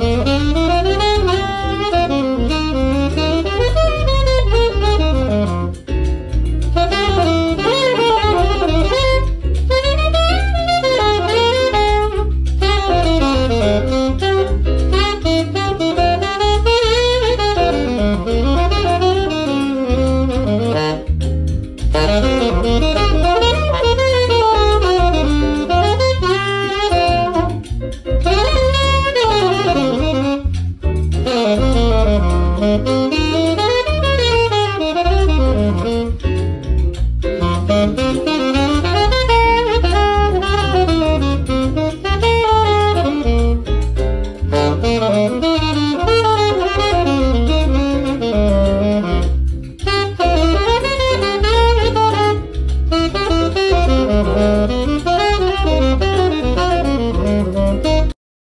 You. Oh,